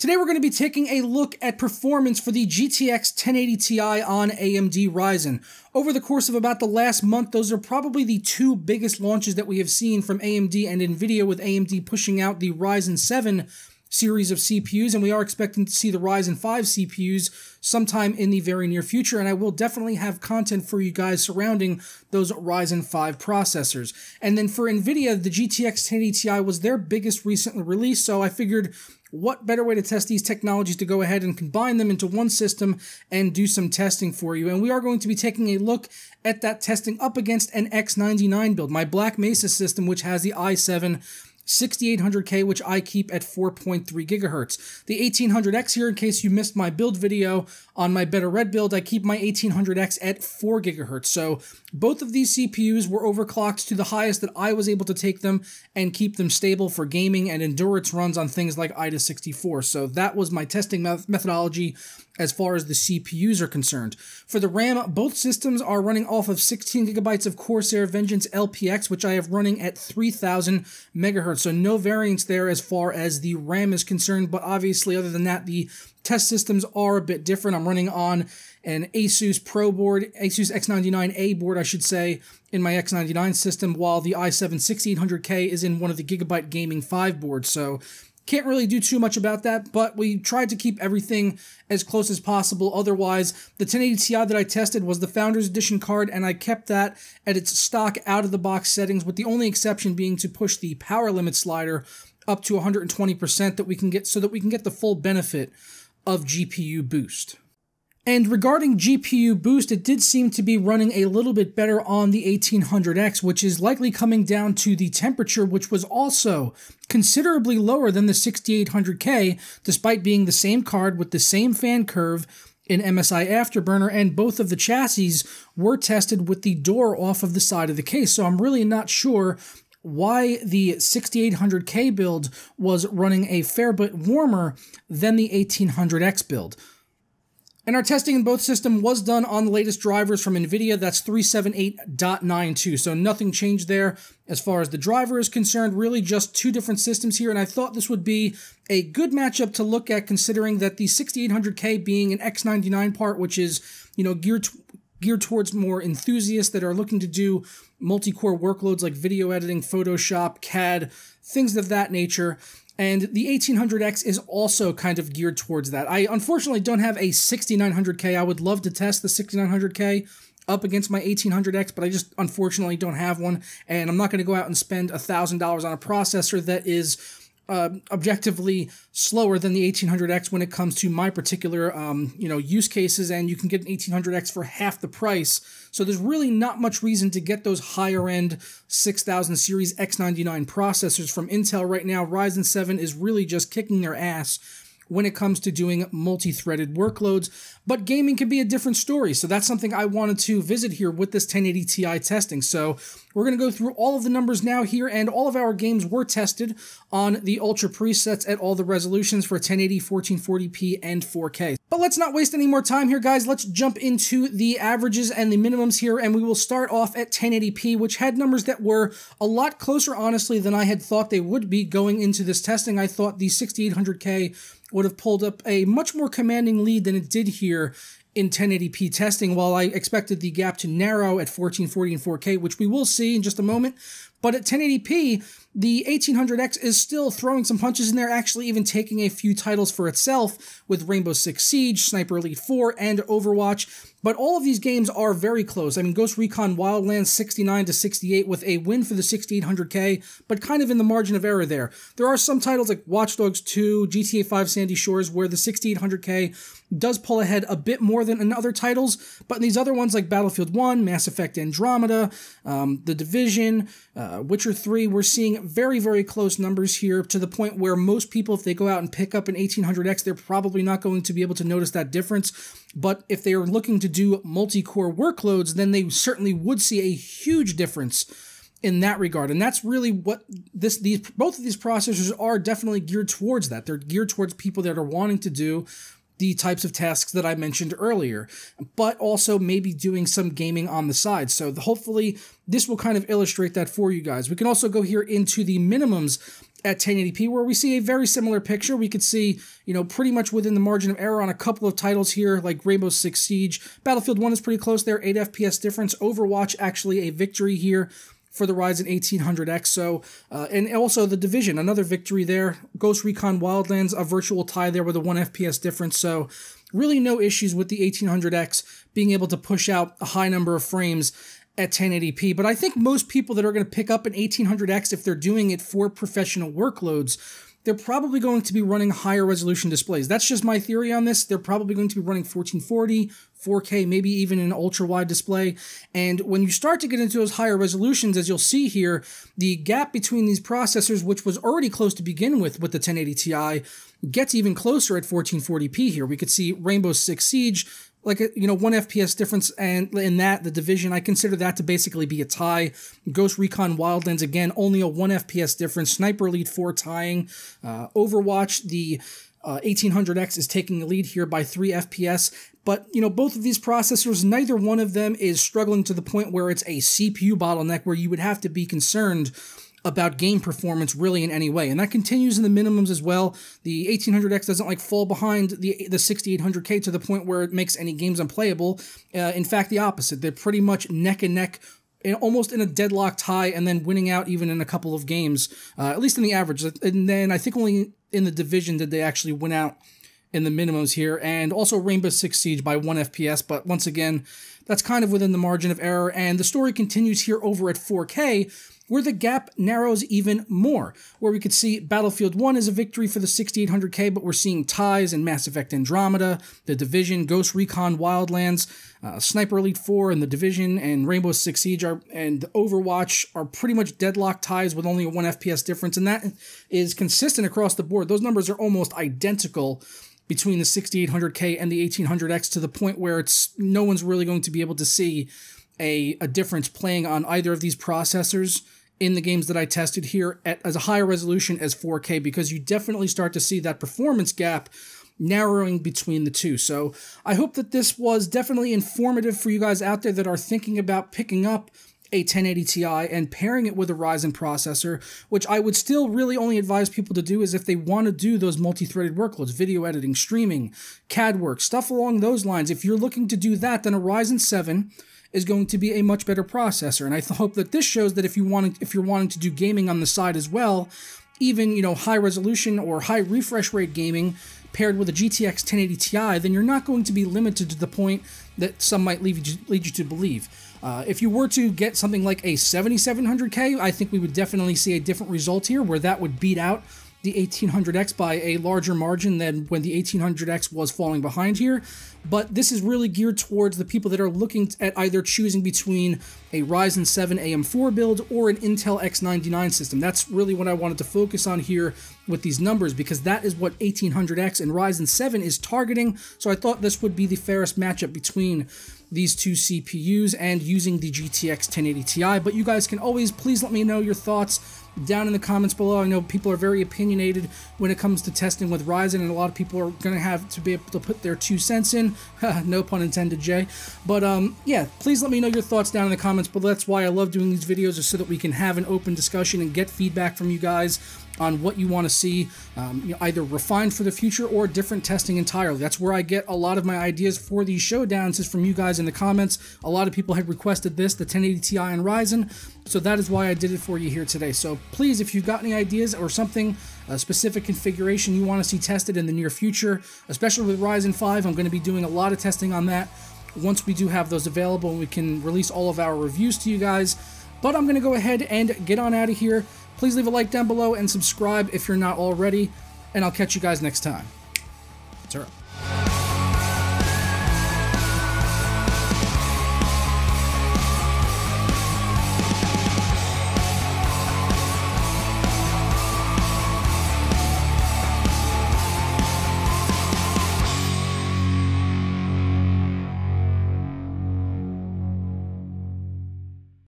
Today we're going to be taking a look at performance for the GTX 1080 Ti on AMD Ryzen. Over the course of about the last month, those are probably the two biggest launches that we have seen from AMD and Nvidia with AMD pushing out the Ryzen 7 series of CPUs, and we are expecting to see the Ryzen 5 CPUs sometime in the very near future, and I will definitely have content for you guys surrounding those Ryzen 5 processors. And then for NVIDIA, the GTX 1080 Ti was their biggest recently released, so I figured what better way to test these technologies to go ahead and combine them into one system and do some testing for you. And we are going to be taking a look at that testing up against an X99 build, my Black Mesa system, which has the i7 6800K, which I keep at 4.3 gigahertz. The 1800X here, in case you missed my build video on my Better Red build, I keep my 1800X at 4 gigahertz. So both of these CPUs were overclocked to the highest that I was able to take them and keep them stable for gaming and endurance runs on things like AIDA 64. So that was my testing methodology as far as the CPUs are concerned. For the RAM, both systems are running off of 16 gigabytes of Corsair Vengeance LPX, which I have running at 3000 megahertz. So no variance there as far as the RAM is concerned, but obviously other than that, the test systems are a bit different. I'm running on an Asus Pro board, Asus X99A board, I should say, in my X99 system, while the i7 6800K is in one of the Gigabyte Gaming 5 boards. So can't really do too much about that, but we tried to keep everything as close as possible. Otherwise, the 1080 Ti that I tested was the Founders Edition card, and I kept that at its stock out of the box settings, with the only exception being to push the power limit slider up to 120% that we can get so that we can get the full benefit of GPU boost. And regarding GPU boost, it did seem to be running a little bit better on the 1800X, which is likely coming down to the temperature, which was also considerably lower than the 6800K, despite being the same card with the same fan curve in MSI Afterburner, and both of the chassis were tested with the door off of the side of the case. So I'm really not sure why the 6800K build was running a fair bit warmer than the 1800X build. And our testing in both system was done on the latest drivers from NVIDIA. That's 378.92. So nothing changed there as far as the driver is concerned. Really just two different systems here. And I thought this would be a good matchup to look at considering that the 6800K being an X99 part, which is, you know, geared geared towards more enthusiasts that are looking to do multi-core workloads like video editing, Photoshop, CAD, things of that nature. And the 1800X is also kind of geared towards that. I unfortunately don't have a 6900K. I would love to test the 6900K up against my 1800X, but I just unfortunately don't have one. And I'm not going to go out and spend $1,000 on a processor that is uh, objectively slower than the 1800X when it comes to my particular um, you know use cases, and you can get an 1800X for half the price. So there's really not much reason to get those higher end 6000 series X99 processors from Intel right now. Ryzen 7 is really just kicking their ass when it comes to doing multi-threaded workloads, but gaming can be a different story. So that's something I wanted to visit here with this 1080 Ti testing. So we're going to go through all of the numbers now here, and all of our games were tested on the Ultra presets at all the resolutions for 1080, 1440p, and 4K. But let's not waste any more time here, guys. Let's jump into the averages and the minimums here, and we will start off at 1080p, which had numbers that were a lot closer, honestly, than I had thought they would be going into this testing. I thought the 6800K would have pulled up a much more commanding lead than it did here in 1080p testing, while I expected the gap to narrow at 1440 and 4K, which we will see in just a moment. But at 1080p, the 1800X is still throwing some punches in there, actually even taking a few titles for itself with Rainbow Six Siege, Sniper Elite 4, and Overwatch. But all of these games are very close. I mean, Ghost Recon Wildlands 69 to 68 with a win for the 6800K, but kind of in the margin of error there. There are some titles like Watch Dogs 2, GTA 5 Sandy Shores, where the 6800K does pull ahead a bit more than in other titles, but in these other ones like Battlefield 1, Mass Effect Andromeda, um, The Division, uh, Uh, Witcher 3, we're seeing very, very close numbers here to the point where most people, if they go out and pick up an 1800X, they're probably not going to be able to notice that difference. But if they are looking to do multi-core workloads, then they certainly would see a huge difference in that regard. And that's really what this these both of these processors are definitely geared towards that. They're geared towards people that are wanting to do the types of tasks that I mentioned earlier, but also maybe doing some gaming on the side. So hopefully this will kind of illustrate that for you guys. We can also go here into the minimums at 1080p where we see a very similar picture. We could see, you know, pretty much within the margin of error on a couple of titles here, like Rainbow Six Siege. Battlefield 1 is pretty close there, 8 FPS difference. Overwatch actually a victory here for the Ryzen 1800X. So, uh, and also the Division, another victory there. Ghost Recon Wildlands, a virtual tie there with a 1 FPS difference. So, really no issues with the 1800X being able to push out a high number of frames at 1080p. But I think most people that are going to pick up an 1800X, if they're doing it for professional workloads, they're probably going to be running higher resolution displays. That's just my theory on this. They're probably going to be running 1440, 4K, maybe even an ultra wide display. And when you start to get into those higher resolutions, as you'll see here, the gap between these processors, which was already close to begin with with the 1080 Ti, gets even closer at 1440p here. We could see Rainbow Six Siege like you know one FPS difference and in that the division I consider that to basically be a tie. Ghost Recon Wildlands again only a one FPS difference. Sniper Elite 4 tying. Uh, Overwatch the uh, 1800X is taking the lead here by 3 FPS. But, you know, both of these processors, neither one of them is struggling to the point where it's a CPU bottleneck where you would have to be concerned about game performance really in any way. And that continues in the minimums as well. The 1800X doesn't like fall behind the the 6800K to the point where it makes any games unplayable. Uh, in fact, the opposite. They're pretty much neck and neck in, almost in a deadlock tie and then winning out even in a couple of games, uh, at least in the average. And then I think only in the division did they actually win out in the minimums here. And also Rainbow Six Siege by 1 FPS. But once again, that's kind of within the margin of error. And the story continues here over at 4K where the gap narrows even more, where we could see Battlefield 1 is a victory for the 6800K, but we're seeing ties in Mass Effect Andromeda, The Division, Ghost Recon Wildlands, uh, Sniper Elite 4, and The Division, and Rainbow Six Siege are, and Overwatch are pretty much deadlock ties with only a 1 FPS difference, and that is consistent across the board. Those numbers are almost identical between the 6800K and the 1800X to the point where it's no one's really going to be able to see a, a difference playing on either of these processors in the games that I tested here at as a higher resolution as 4K because you definitely start to see that performance gap narrowing between the two. So I hope that this was definitely informative for you guys out there that are thinking about picking up a 1080 Ti and pairing it with a Ryzen processor, which I would still really only advise people to do is if they want to do those multi-threaded workloads, video editing, streaming, CAD work, stuff along those lines. If you're looking to do that, then a Ryzen 7 is going to be a much better processor. And I hope that this shows that if you want if you're wanting to do gaming on the side as well, even you know high resolution or high refresh rate gaming paired with a GTX 1080 Ti, then you're not going to be limited to the point that some might lead you, lead you to believe. Uh, if you were to get something like a 7700K, I think we would definitely see a different result here, where that would beat out the 1800X by a larger margin than when the 1800X was falling behind here. But this is really geared towards the people that are looking at either choosing between a Ryzen 7 AM4 build or an Intel X99 system. That's really what I wanted to focus on here with these numbers because that is what 1800X and Ryzen 7 is targeting. So I thought this would be the fairest matchup between these two CPUs and using the GTX 1080 Ti. But you guys can always please let me know your thoughts down in the comments below. I know people are very opinionated when it comes to testing with Ryzen, and a lot of people are going to have to be able to put their two cents in. no pun intended, Jay. But um, yeah, please let me know your thoughts down in the comments. But that's why I love doing these videos, is so that we can have an open discussion and get feedback from you guys on what you want to see, um, you know, either refined for the future or different testing entirely. That's where I get a lot of my ideas for these showdowns is from you guys in the comments. A lot of people had requested this, the 1080 Ti and Ryzen, so that is why I did it for you here today. So please, if you've got any ideas or something, a specific configuration you want to see tested in the near future, especially with Ryzen 5, I'm going to be doing a lot of testing on that once we do have those available and we can release all of our reviews to you guys. But I'm going to go ahead and get on out of here. Please leave a like down below and subscribe if you're not already, and I'll catch you guys next time.